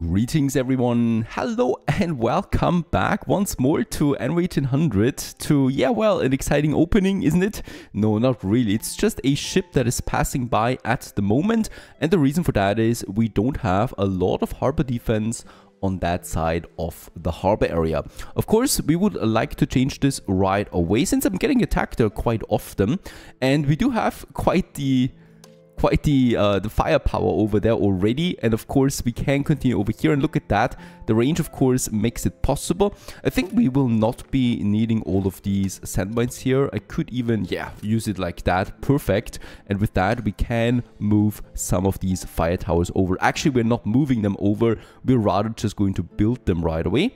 Greetings everyone, hello and welcome back once more to Anno 1800 to, yeah well, an exciting opening, isn't it? No, not really, it's just a ship that is passing by at the moment and the reason for that is we don't have a lot of harbor defense on that side of the harbor area. Of course, we would like to change this right away since I'm getting attacked there quite often and we do have quite the quite the uh, the firepower over there already. And of course we can continue over here and look at that. The range of course makes it possible. I think we will not be needing all of these sand mines here. I could even yeah use it like that. Perfect. And with that we can move some of these fire towers over. Actually we're not moving them over. We're rather just going to build them right away.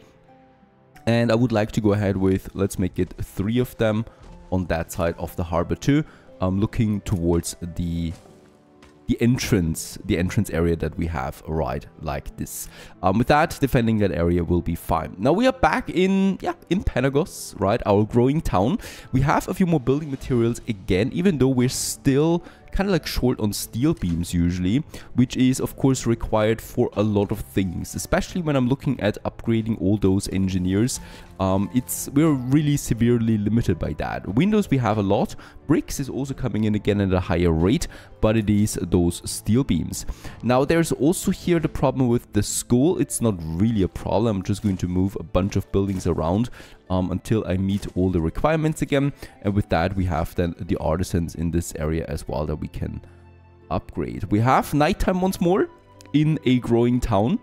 And I would like to go ahead with let's make it three of them on that side of the harbor too. I'm looking towards the the entrance, the entrance area that we have right like this. Um, with that, defending that area will be fine. Now we are back in, yeah, in Panagos, right, our growing town. We have a few more building materials again, even though we're still kind of like short on steel beams usually, which is of course required for a lot of things, especially when I'm looking at upgrading all those engineers. Um, it's We're really severely limited by that. Windows we have a lot, bricks is also coming in again at a higher rate, but it is those steel beams. Now there's also here the problem with the school, it's not really a problem, I'm just going to move a bunch of buildings around um, until I meet all the requirements again. And with that, we have then the artisans in this area as well that we can upgrade. We have nighttime once more in a growing town.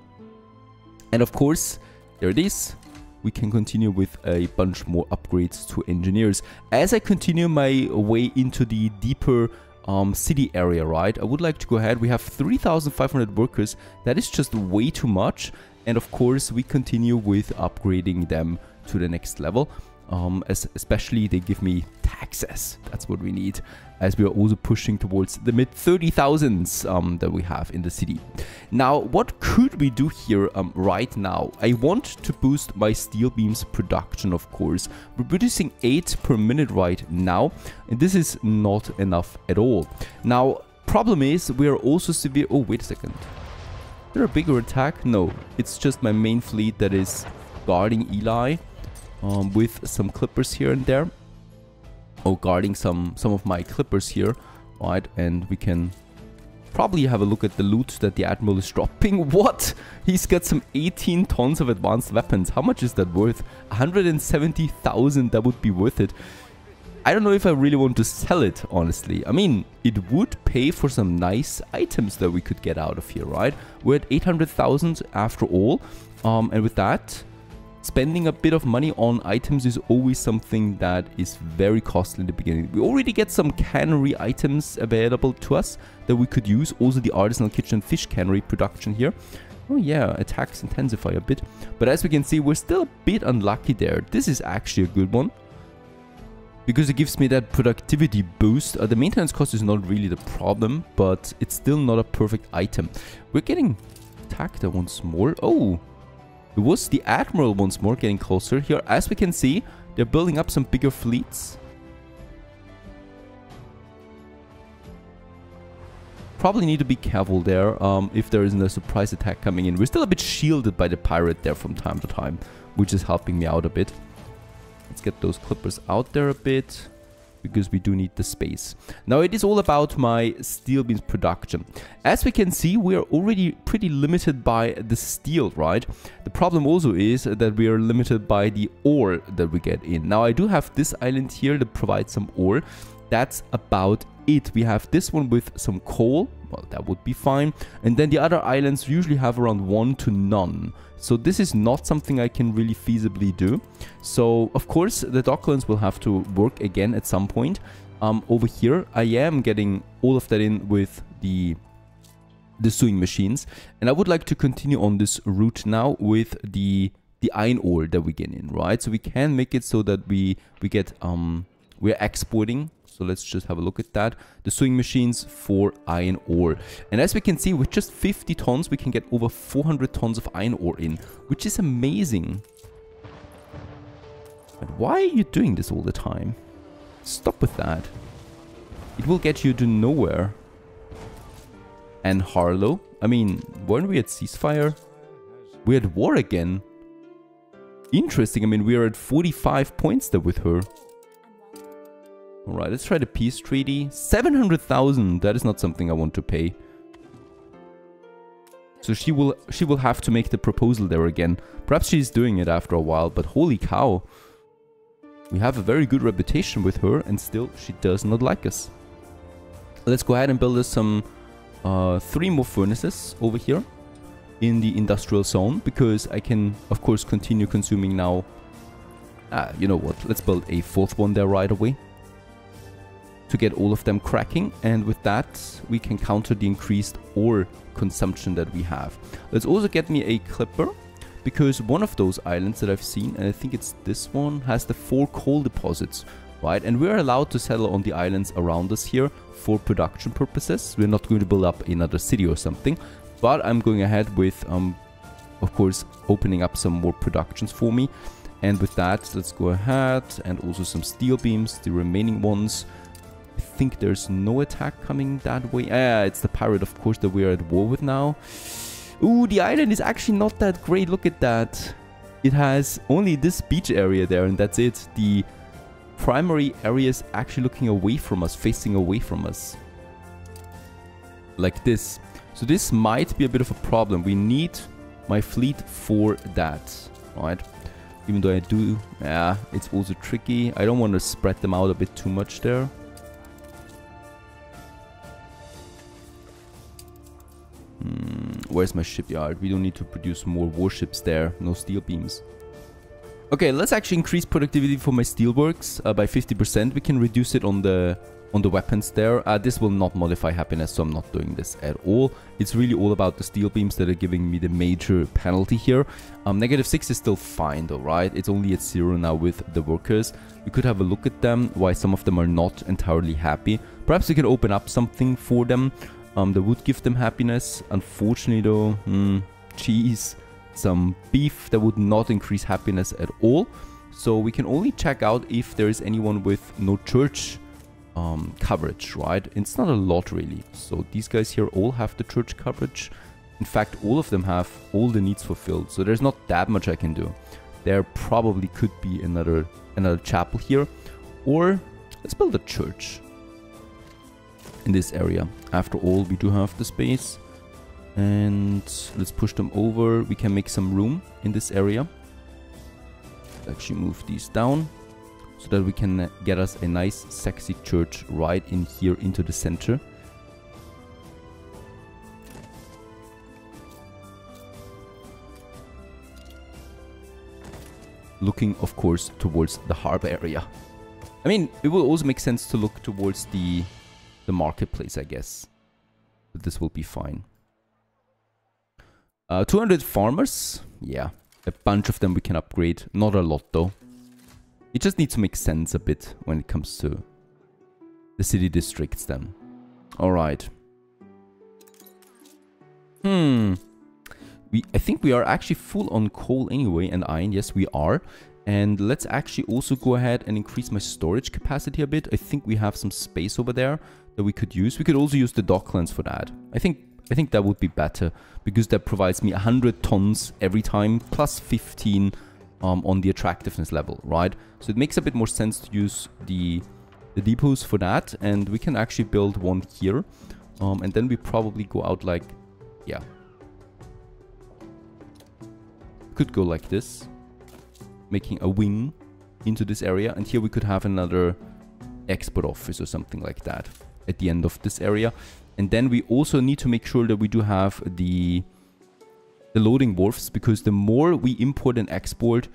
And of course, there it is. We can continue with a bunch more upgrades to engineers. As I continue my way into the deeper um, city area, right? I would like to go ahead. We have 3,500 workers. That is just way too much. And of course, we continue with upgrading them to the next level. Um, as especially they give me taxes. That's what we need, as we are also pushing towards the mid 30,000s um, that we have in the city. Now, what could we do here um, right now? I want to boost my steel beams production, of course. We're producing 8 per minute right now, and this is not enough at all. Now, problem is, we are also severe... Oh, wait a second. Is there a bigger attack? No, it's just my main fleet that is guarding Ely um, with some clippers here and there. Oh, guarding some, some of my clippers here, right? And we can probably have a look at the loot that the Admiral is dropping. What? He's got some 18 tons of advanced weapons. How much is that worth? 170,000, that would be worth it. I don't know if I really want to sell it, honestly. I mean, it would pay for some nice items that we could get out of here, right? We're at 800,000 after all. Um, and with that, spending a bit of money on items is always something that is very costly in the beginning. We already get some cannery items available to us that we could use. Also the artisanal kitchen fish cannery production here. Oh yeah, attacks intensify a bit. But as we can see, we're still a bit unlucky there. This is actually a good one. Because it gives me that productivity boost. Uh, the maintenance cost is not really the problem, but it's still not a perfect item. We're getting attacked once more. Oh, it was the Admiral once more getting closer here. As we can see, they're building up some bigger fleets. Probably need to be careful there um, if there isn't a surprise attack coming in. We're still a bit shielded by the pirate there from time to time, which is helping me out a bit. Let's get those clippers out there a bit because we do need the space. Now it is all about my steel beams production. As we can see, we are already pretty limited by the steel, right? The problem also is that we are limited by the ore that we get in. Now I do have this island here that provides some ore. That's about it. We have this one with some coal. Well, that would be fine. And then the other islands usually have around one to none. So this is not something I can really feasibly do. So of course the Docklands will have to work again at some point. Um, over here I am getting all of that in with the the sewing machines and I would like to continue on this route now with the the iron ore that we get in right so we can make it so that we we get um we're exporting so let's just have a look at that. The sewing machines for iron ore. And as we can see, with just 50 tons, we can get over 400 tons of iron ore in, which is amazing. But why are you doing this all the time? Stop with that. It will get you to nowhere. And Harlow? I mean, weren't we at ceasefire? We're at war again. Interesting. I mean, we're at 45 points there with her. Alright, let's try the peace treaty. 700,000. That is not something I want to pay. So she will she will have to make the proposal there again. Perhaps she's doing it after a while, but holy cow. We have a very good reputation with her and still she does not like us. Let's go ahead and build us some uh, three more furnaces over here in the industrial zone because I can of course continue consuming now. Ah, you know what, let's build a fourth one there right away to get all of them cracking. And with that we can counter the increased ore consumption that we have. Let's also get me a clipper because one of those islands that I've seen and I think it's this one has the four coal deposits right? And we're allowed to settle on the islands around us here for production purposes. We're not going to build up another city or something. But I'm going ahead with um, of course opening up some more productions for me. And with that let's go ahead and also some steel beams the remaining ones think there's no attack coming that way. Ah, yeah, it's the pirate, of course, that we're at war with now. Ooh, the island is actually not that great. Look at that. It has only this beach area there, and that's it. The primary area is actually looking away from us, facing away from us. Like this. So this might be a bit of a problem. We need my fleet for that, right? Even though I do, yeah, it's also tricky. I don't want to spread them out a bit too much there. Hmm, where's my shipyard? We don't need to produce more warships there. No steel beams. Okay, let's actually increase productivity for my steelworks uh, by 50%. We can reduce it on the on the weapons there. Uh, this will not modify happiness, so I'm not doing this at all. It's really all about the steel beams that are giving me the major penalty here. Um, negative 6 is still fine though, right? It's only at 0 now with the workers. We could have a look at them, why some of them are not entirely happy. Perhaps we can open up something for them um, that would give them happiness. Unfortunately though, mm, cheese, some beef that would not increase happiness at all. So we can only check out if there is anyone with no church um, coverage, right? It's not a lot really. So these guys here all have the church coverage. In fact, all of them have all the needs fulfilled. So there's not that much I can do. There probably could be another another chapel here. Or let's build a church in this area. After all, we do have the space. And let's push them over. We can make some room in this area. Actually move these down so that we can uh, get us a nice sexy church right in here into the center. Looking, of course, towards the harbor area. I mean, it will also make sense to look towards the the marketplace, I guess. But this will be fine. Uh, 200 farmers. Yeah, a bunch of them we can upgrade. Not a lot though. It just needs to make sense a bit when it comes to the city districts then. Alright. Hmm. We, I think we are actually full on coal anyway and iron. Yes, we are. And let's actually also go ahead and increase my storage capacity a bit. I think we have some space over there that we could use. We could also use the docklands for that. I think I think that would be better because that provides me 100 tons every time plus 15 um, on the attractiveness level, right? So it makes a bit more sense to use the, the depots for that and we can actually build one here um, and then we probably go out like, yeah. Could go like this, making a wing into this area and here we could have another export office or something like that at the end of this area. And then we also need to make sure that we do have the, the loading wharfs because the more we import and export,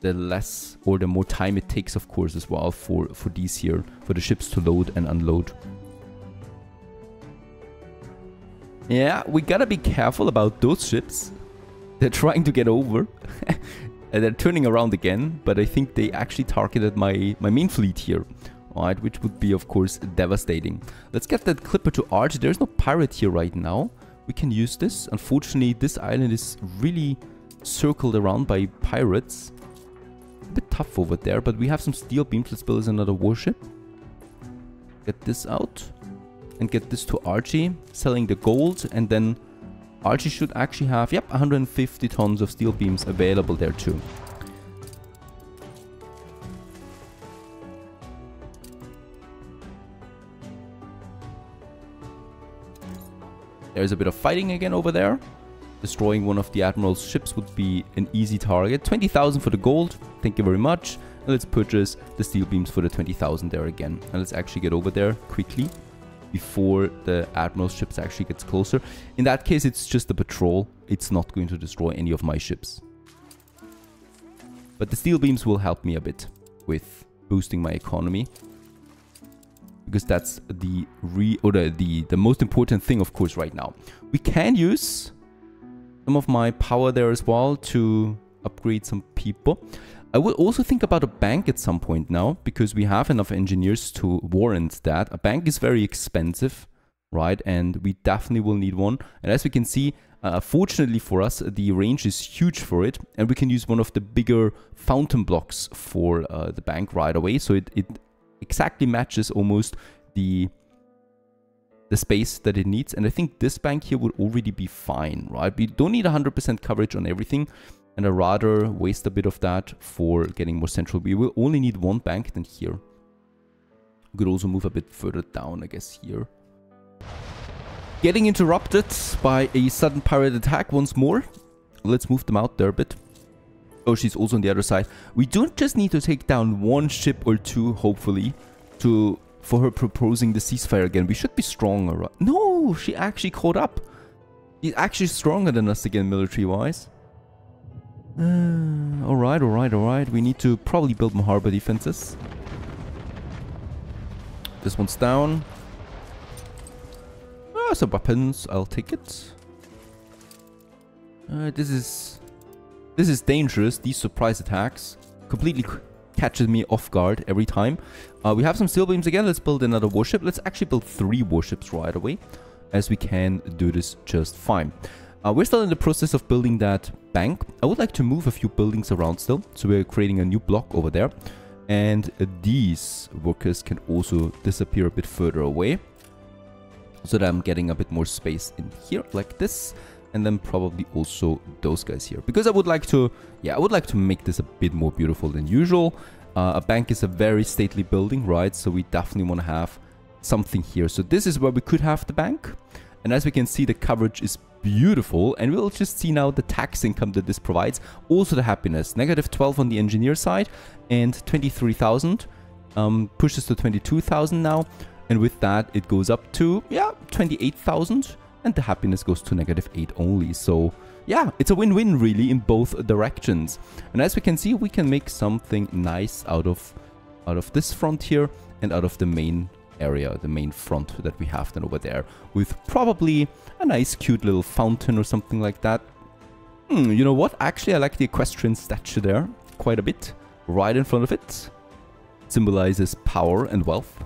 the less or the more time it takes, of course, as well for, for these here, for the ships to load and unload. Yeah, we gotta be careful about those ships. They're trying to get over. and they're turning around again, but I think they actually targeted my, my main fleet here right? Which would be, of course, devastating. Let's get that clipper to Arch. There's no pirate here right now. We can use this. Unfortunately, this island is really circled around by pirates. A bit tough over there, but we have some steel beams. Let's build another warship. Get this out. And get this to Archie, selling the gold, and then Archie should actually have, yep, 150 tons of steel beams available there too. There's a bit of fighting again over there. Destroying one of the Admiral's ships would be an easy target. 20,000 for the gold. Thank you very much. And let's purchase the steel beams for the 20,000 there again. And let's actually get over there quickly before the Admiral's ships actually gets closer. In that case, it's just a patrol. It's not going to destroy any of my ships. But the steel beams will help me a bit with boosting my economy because that's the re or the, the most important thing of course right now we can use some of my power there as well to upgrade some people I will also think about a bank at some point now because we have enough engineers to warrant that. A bank is very expensive, right? And we definitely will need one. And as we can see, uh, fortunately for us, the range is huge for it. And we can use one of the bigger fountain blocks for uh, the bank right away. So it, it exactly matches almost the the space that it needs. And I think this bank here would already be fine, right? We don't need 100% coverage on everything. And I'd rather waste a bit of that for getting more central. We will only need one bank than here. We could also move a bit further down, I guess, here. Getting interrupted by a sudden pirate attack once more. Let's move them out there a bit. Oh, she's also on the other side. We don't just need to take down one ship or two, hopefully, to for her proposing the ceasefire again. We should be stronger. No, she actually caught up. She's actually stronger than us again, military-wise. Uh, alright, alright, alright. We need to probably build more harbor defenses. This one's down. Ah, some weapons. I'll take it. Uh, this is... This is dangerous. These surprise attacks. Completely catches me off guard every time. Uh, we have some steel beams again. Let's build another warship. Let's actually build three warships right away. As we can do this just fine. Uh, we're still in the process of building that bank. I would like to move a few buildings around still. So we're creating a new block over there. And uh, these workers can also disappear a bit further away. So that I'm getting a bit more space in here like this. And then probably also those guys here. Because I would like to, yeah, I would like to make this a bit more beautiful than usual. Uh, a bank is a very stately building, right? So we definitely want to have something here. So this is where we could have the bank. And as we can see, the coverage is beautiful. And we'll just see now the tax income that this provides. Also the happiness. Negative 12 on the engineer side and 23,000. Um, pushes to 22,000 now. And with that, it goes up to, yeah, 28,000. And the happiness goes to negative 8 only. So, yeah, it's a win-win really in both directions. And as we can see, we can make something nice out of, out of this front here and out of the main area, the main front that we have then over there, with probably a nice cute little fountain or something like that. Hmm, you know what? Actually, I like the equestrian statue there quite a bit. Right in front of it. Symbolizes power and wealth.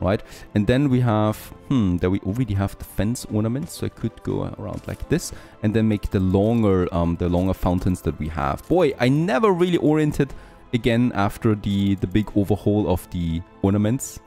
Right? And then we have, hmm, there we already have the fence ornaments, so I could go around like this and then make the longer, um, the longer fountains that we have. Boy, I never really oriented again after the, the big overhaul of the ornaments.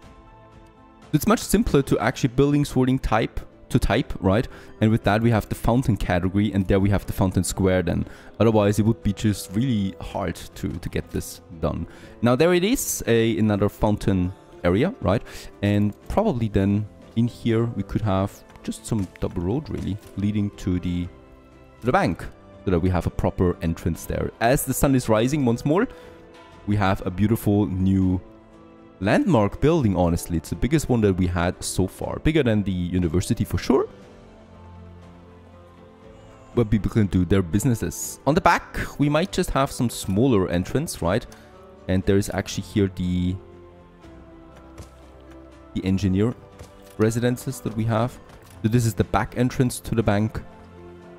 It's much simpler to actually building sorting type to type, right? And with that we have the fountain category and there we have the fountain square then. Otherwise it would be just really hard to, to get this done. Now there it is, a, another fountain area, right? And probably then in here we could have just some double road really leading to the, to the bank so that we have a proper entrance there. As the sun is rising once more, we have a beautiful new landmark building, honestly. It's the biggest one that we had so far. Bigger than the university for sure. Where people can do their businesses. On the back, we might just have some smaller entrance, right? And there is actually here the the engineer residences that we have. So this is the back entrance to the bank.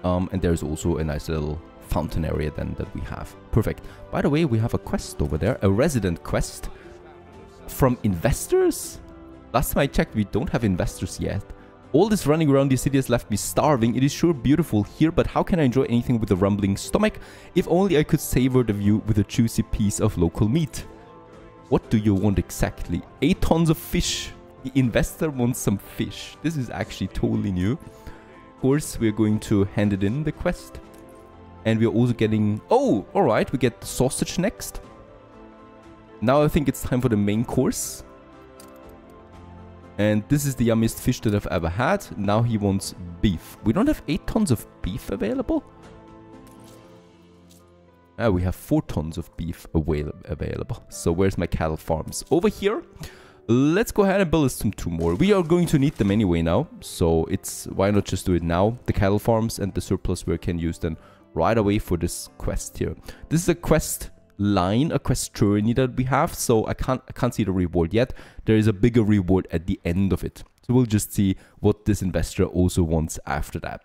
Um, and there's also a nice little fountain area then that we have. Perfect. By the way, we have a quest over there, a resident quest from investors? Last time I checked, we don't have investors yet. All this running around the city has left me starving. It is sure beautiful here, but how can I enjoy anything with a rumbling stomach? If only I could savor the view with a juicy piece of local meat. What do you want exactly? 8 tons of fish. The investor wants some fish. This is actually totally new. Of course, we're going to hand it in the quest. And we're also getting... Oh, alright, we get sausage next. Now I think it's time for the main course. And this is the yummiest fish that I've ever had. Now he wants beef. We don't have 8 tons of beef available? Ah, we have 4 tons of beef avail available. So where's my cattle farms? Over here. Let's go ahead and build some two more. We are going to need them anyway now. So it's why not just do it now? The cattle farms and the surplus we can use them right away for this quest here. This is a quest line, a quest journey that we have. So I can't I can't see the reward yet. There is a bigger reward at the end of it. So we'll just see what this investor also wants after that.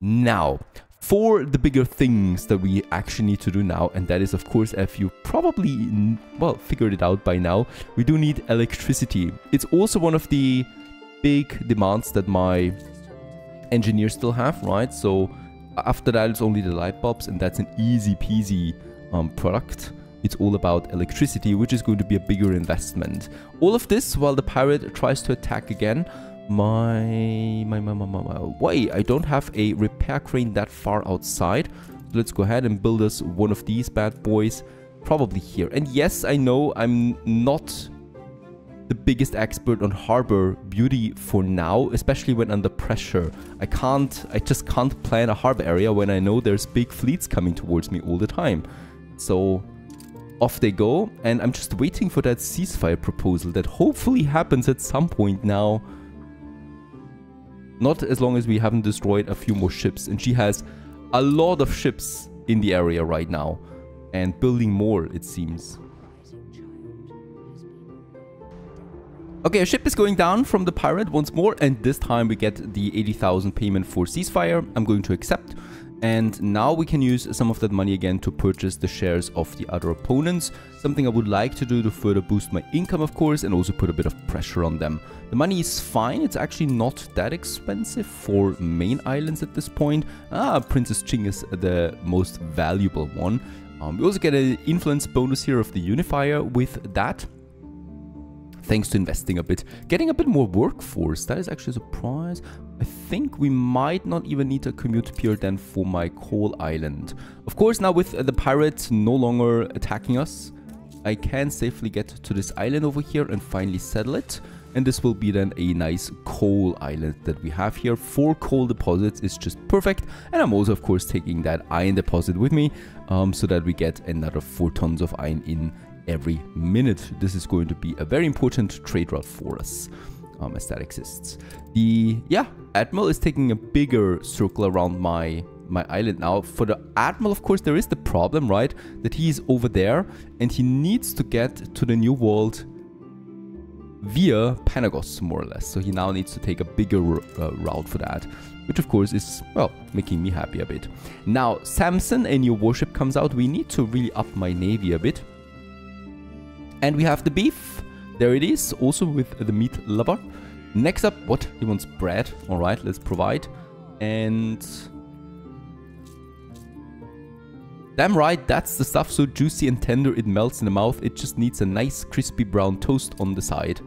Now, for the bigger things that we actually need to do now, and that is of course, if you probably, well, figured it out by now, we do need electricity. It's also one of the big demands that my engineers still have, right? So after that, it's only the light bulbs, and that's an easy peasy um, product. It's all about electricity, which is going to be a bigger investment. All of this while the pirate tries to attack again my, my, my, my, my, my, wait, I don't have a repair crane that far outside. let's go ahead and build us one of these bad boys, probably here. And yes, I know I'm not the biggest expert on harbor beauty for now, especially when under pressure. I can't, I just can't plan a harbor area when I know there's big fleets coming towards me all the time. So off they go, and I'm just waiting for that ceasefire proposal that hopefully happens at some point now. Not as long as we haven't destroyed a few more ships. And she has a lot of ships in the area right now. And building more, it seems. Okay, a ship is going down from the pirate once more. And this time we get the 80,000 payment for ceasefire. I'm going to accept. And now we can use some of that money again to purchase the shares of the other opponents. Something I would like to do to further boost my income, of course, and also put a bit of pressure on them. The money is fine. It's actually not that expensive for main islands at this point. Ah, Princess Qing is the most valuable one. Um, we also get an influence bonus here of the unifier with that thanks to investing a bit. Getting a bit more workforce, that is actually a surprise. I think we might not even need a commute pier then for my coal island. Of course, now with the pirates no longer attacking us, I can safely get to this island over here and finally settle it. And this will be then a nice coal island that we have here. Four coal deposits is just perfect. And I'm also, of course, taking that iron deposit with me um, so that we get another four tons of iron in every minute. This is going to be a very important trade route for us. Um, as that exists. The yeah, Admiral is taking a bigger circle around my my island now. For the Admiral, of course, there is the problem, right? That he is over there and he needs to get to the New World via Panagos, more or less. So he now needs to take a bigger uh, route for that, which of course is, well, making me happy a bit. Now, Samson, a new warship comes out. We need to really up my navy a bit. And we have the beef. There it is, also with the meat lover. Next up, what? He wants bread. Alright, let's provide. And... Damn right, that's the stuff so juicy and tender it melts in the mouth. It just needs a nice crispy brown toast on the side.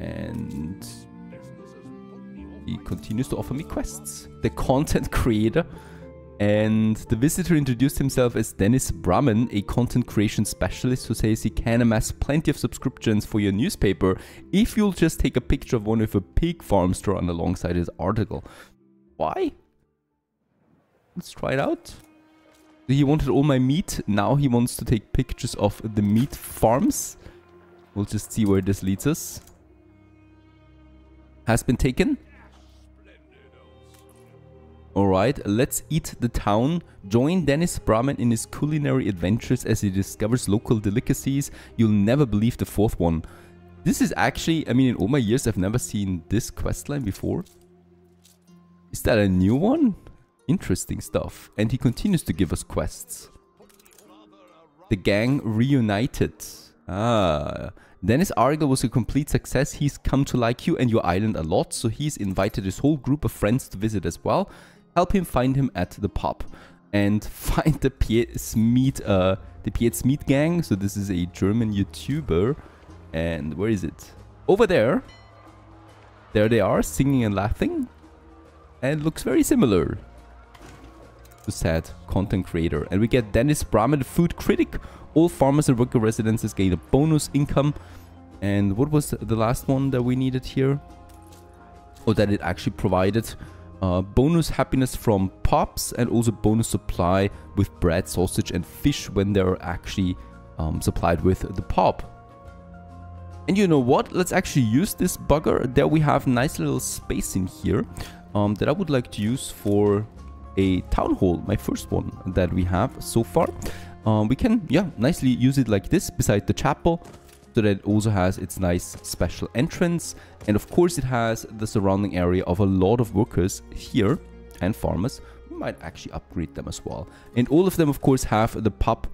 And... He continues to offer me quests. The content creator and the visitor introduced himself as Dennis Brammen, a content creation specialist who says he can amass plenty of subscriptions for your newspaper if you'll just take a picture of one of your pig farms to run alongside his article. Why? Let's try it out. He wanted all my meat, now he wants to take pictures of the meat farms. We'll just see where this leads us. Has been taken. Alright, let's eat the town. Join Dennis Brammen in his culinary adventures as he discovers local delicacies. You'll never believe the fourth one. This is actually, I mean, in all my years, I've never seen this questline before. Is that a new one? Interesting stuff. And he continues to give us quests. The gang reunited. Ah, Dennis Argyle was a complete success. He's come to like you and your island a lot, so he's invited his whole group of friends to visit as well help him find him at the pub and find the Piet Smiet, uh, the Piet gang. So this is a German YouTuber. And where is it? Over there. There they are, singing and laughing. and looks very similar to said content creator. And we get Dennis Brammen, the food critic. All farmers and worker residences gain a bonus income. And what was the last one that we needed here? Oh, that it actually provided uh, bonus happiness from pops and also bonus supply with bread, sausage and fish when they're actually um, supplied with the pop. And you know what? Let's actually use this bugger. There we have nice little space in here um, that I would like to use for a town hall, my first one that we have so far. Um, we can, yeah, nicely use it like this beside the chapel so that it also has its nice special entrance. And of course it has the surrounding area of a lot of workers here and farmers. We might actually upgrade them as well. And all of them of course have the pub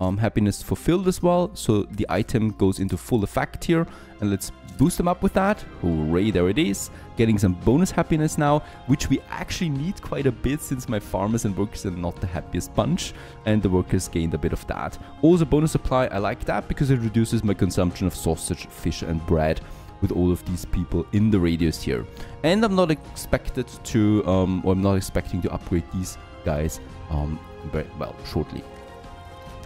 um, happiness fulfilled as well. So the item goes into full effect here. And let's boost them up with that. Hooray, there it is. Getting some bonus happiness now, which we actually need quite a bit since my farmers and workers are not the happiest bunch. And the workers gained a bit of that. Also bonus supply, I like that because it reduces my consumption of sausage, fish and bread with all of these people in the radius here. And I'm not expected to, um, or I'm not expecting to upgrade these guys um, very well shortly.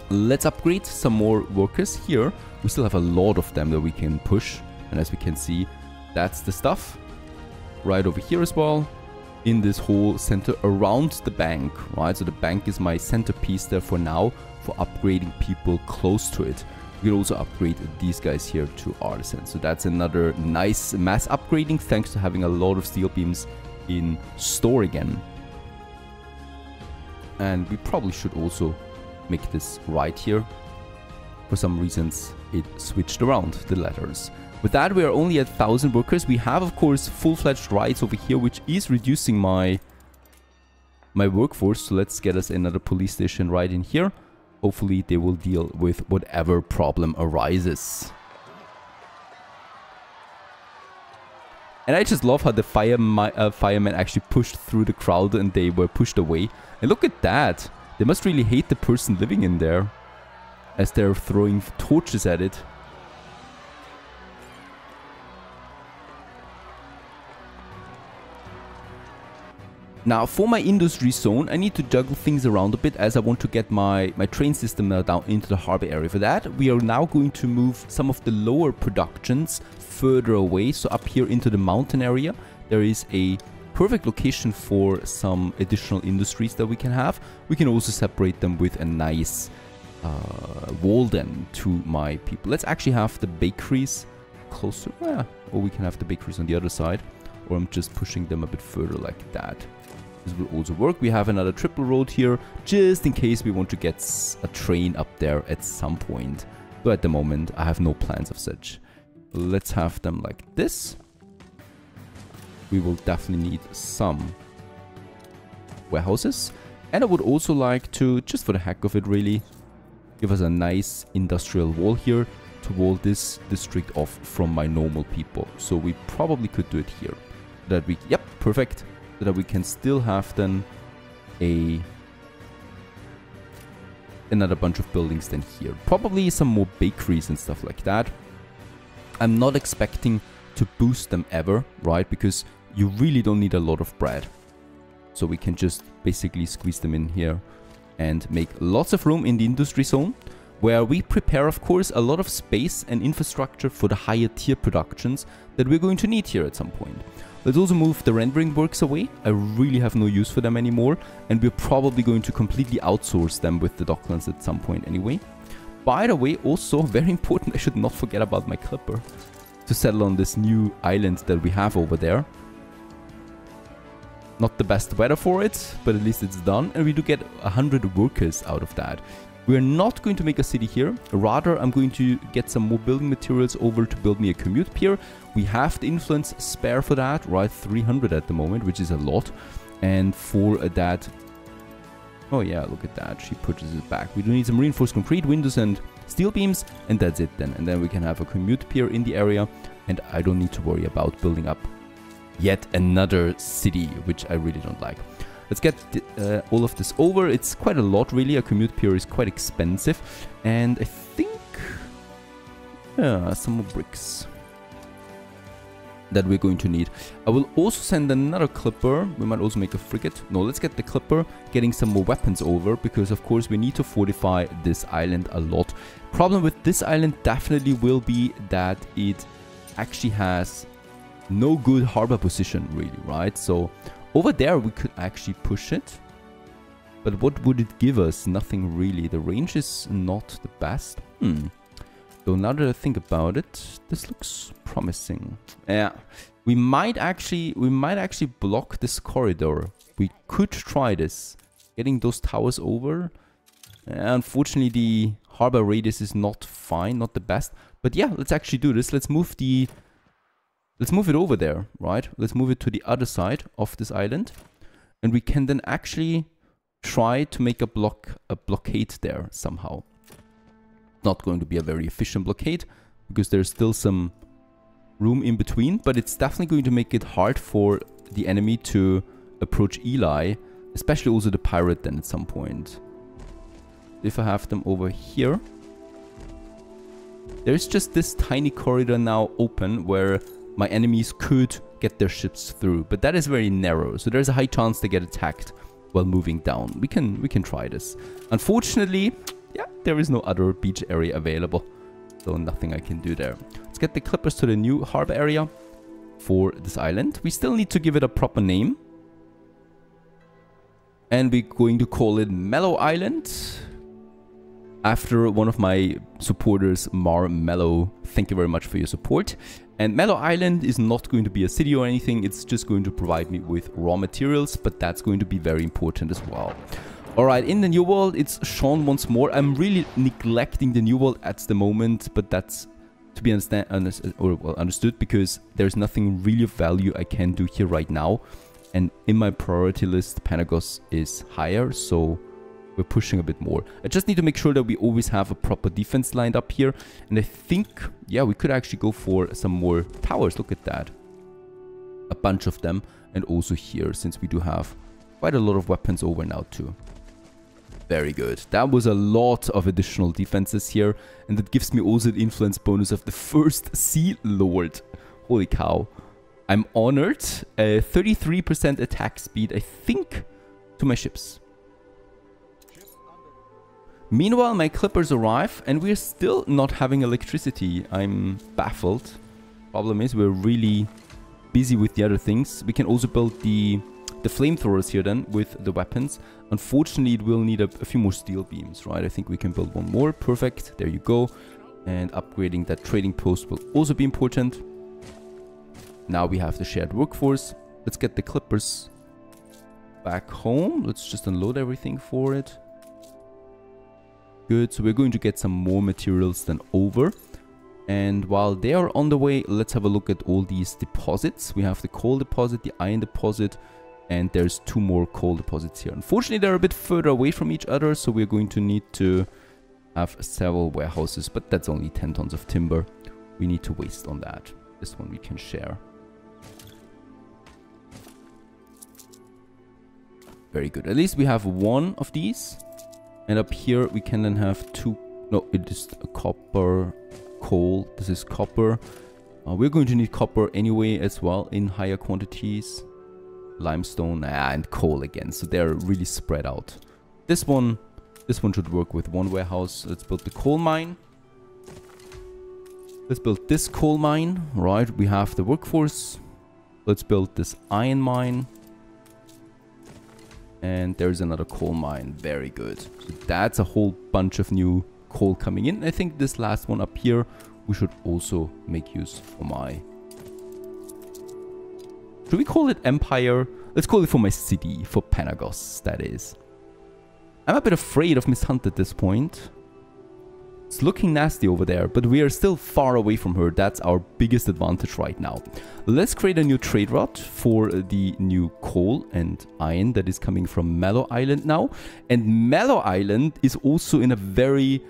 Let's upgrade some more workers here. We still have a lot of them that we can push. And as we can see, that's the stuff. Right over here as well. In this whole center around the bank, right? So the bank is my centerpiece there for now for upgrading people close to it. We can also upgrade these guys here to artisan. So that's another nice mass upgrading thanks to having a lot of steel beams in store again. And we probably should also make this right here. For some reasons, it switched around the letters. With that, we are only at 1000 workers. We have, of course, full-fledged rights over here, which is reducing my my workforce. So let's get us another police station right in here. Hopefully, they will deal with whatever problem arises. And I just love how the fire uh, firemen actually pushed through the crowd and they were pushed away. And look at that. They must really hate the person living in there as they're throwing torches at it. Now for my industry zone, I need to juggle things around a bit as I want to get my, my train system down into the harbor area. For that, we are now going to move some of the lower productions further away. So up here into the mountain area, there is a perfect location for some additional industries that we can have. We can also separate them with a nice uh, wall then to my people. Let's actually have the bakeries closer. Yeah, or we can have the bakeries on the other side. Or I'm just pushing them a bit further like that. This will also work. We have another triple road here, just in case we want to get a train up there at some point. But at the moment, I have no plans of such. Let's have them like this. We will definitely need some warehouses. And I would also like to, just for the heck of it really, give us a nice industrial wall here to wall this district off from my normal people. So we probably could do it here. That we, yep, perfect so that we can still have then a another bunch of buildings than here. Probably some more bakeries and stuff like that. I'm not expecting to boost them ever, right? Because you really don't need a lot of bread. So we can just basically squeeze them in here and make lots of room in the industry zone where we prepare of course a lot of space and infrastructure for the higher tier productions that we're going to need here at some point. Let's also move the rendering works away. I really have no use for them anymore, and we're probably going to completely outsource them with the Docklands at some point anyway. By the way, also very important, I should not forget about my clipper to settle on this new island that we have over there. Not the best weather for it, but at least it's done, and we do get 100 workers out of that. We're not going to make a city here. Rather, I'm going to get some more building materials over to build me a commute pier. We have the influence spare for that, right? 300 at the moment, which is a lot. And for that... Oh yeah, look at that. She purchases it back. We do need some reinforced concrete, windows and steel beams. And that's it then. And then we can have a commute pier in the area. And I don't need to worry about building up yet another city, which I really don't like. Let's get uh, all of this over. It's quite a lot, really. A commute pier is quite expensive. And I think... Yeah, some more bricks. that we're going to need. I will also send another clipper. We might also make a frigate. No, let's get the clipper, getting some more weapons over because of course we need to fortify this island a lot. Problem with this island definitely will be that it actually has no good harbor position really, right? So over there we could actually push it. But what would it give us? Nothing really. The range is not the best. Hmm. So now that I think about it, this looks promising. Yeah, we might actually we might actually block this corridor. We could try this, getting those towers over. unfortunately, the harbor radius is not fine, not the best. But yeah, let's actually do this. Let's move the let's move it over there, right? Let's move it to the other side of this island, and we can then actually try to make a block a blockade there somehow not going to be a very efficient blockade because there's still some room in between, but it's definitely going to make it hard for the enemy to approach Eli, especially also the pirate then at some point. If I have them over here, there's just this tiny corridor now open where my enemies could get their ships through, but that is very narrow, so there's a high chance they get attacked while moving down. We can we can try this. Unfortunately, yeah, there is no other beach area available. So nothing I can do there. Let's get the clippers to the new harbor area for this island. We still need to give it a proper name. And we're going to call it Mellow Island. After one of my supporters, Mar Mellow. Thank you very much for your support. And Mellow Island is not going to be a city or anything. It's just going to provide me with raw materials. But that's going to be very important as well. Alright, in the new world, it's Sean once more. I'm really neglecting the new world at the moment, but that's to be understand uh, or well understood because there's nothing really of value I can do here right now. And in my priority list, Panagos is higher, so we're pushing a bit more. I just need to make sure that we always have a proper defense lined up here. And I think, yeah, we could actually go for some more towers. Look at that. A bunch of them. And also here, since we do have quite a lot of weapons over now too. Very good. That was a lot of additional defenses here. And that gives me also the influence bonus of the first Sea Lord. Holy cow. I'm honored. Uh, 33% attack speed, I think, to my ships. Meanwhile, my clippers arrive and we're still not having electricity. I'm baffled. Problem is we're really busy with the other things. We can also build the the flamethrowers here then with the weapons. Unfortunately, it will need a, a, few more steel beams, right? I think we can build one more. Perfect. There you go. And upgrading that trading post will also be important. Now we have the shared workforce. Let's get the clippers back home. Let's just unload everything for it. Good. So we're going to get some more materials than over. And while they are on the way, let's have a look at all these deposits. We have the coal deposit, the iron deposit, and there's two more coal deposits here. Unfortunately, they're a bit further away from each other, so we're going to need to have several warehouses, but that's only 10 tons of timber. We need to waste on that. This one we can share. Very good. At least we have one of these. And up here we can then have two... No, it is a copper coal. This is copper. Uh, we're going to need copper anyway as well in higher quantities limestone and coal again. So they're really spread out. This one, this one should work with one warehouse. Let's build the coal mine. Let's build this coal mine, right? We have the workforce. Let's build this iron mine. And there's another coal mine. Very good. So that's a whole bunch of new coal coming in. I think this last one up here, we should also make use for my should we call it Empire? Let's call it for my city, for Panagos, that is. I'm a bit afraid of Miss Hunt at this point. It's looking nasty over there, but we are still far away from her. That's our biggest advantage right now. Let's create a new trade route for the new coal and iron that is coming from Mellow Island now. And Mellow Island is also in a very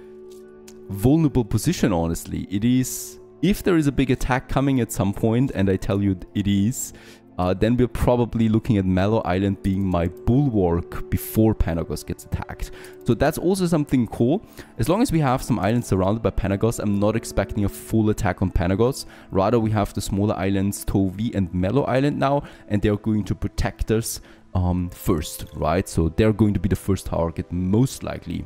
vulnerable position, honestly. It is... If there is a big attack coming at some point, and I tell you it is, uh, then we're probably looking at Mallow Island being my bulwark before Panagos gets attacked. So that's also something cool. As long as we have some islands surrounded by Panagos, I'm not expecting a full attack on Panagos. Rather, we have the smaller islands Tovi and Mallow Island now, and they're going to protect us um, first, right? So they're going to be the first target, most likely,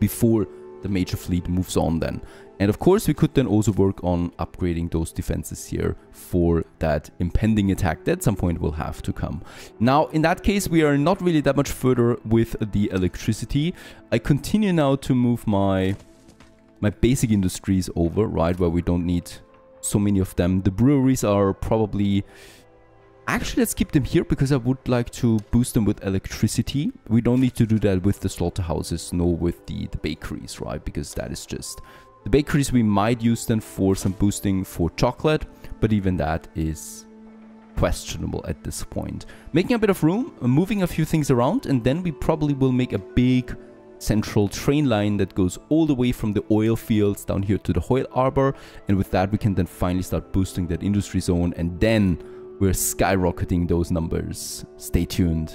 before the major fleet moves on then. And of course, we could then also work on upgrading those defenses here for that impending attack that at some point will have to come. Now, in that case, we are not really that much further with the electricity. I continue now to move my my basic industries over, right, where we don't need so many of them. The breweries are probably Actually, let's keep them here because I would like to boost them with electricity. We don't need to do that with the slaughterhouses nor with the, the bakeries, right? Because that is just... The bakeries, we might use them for some boosting for chocolate, but even that is questionable at this point. Making a bit of room, moving a few things around, and then we probably will make a big central train line that goes all the way from the oil fields down here to the oil harbour. And with that, we can then finally start boosting that industry zone and then we're skyrocketing those numbers. Stay tuned.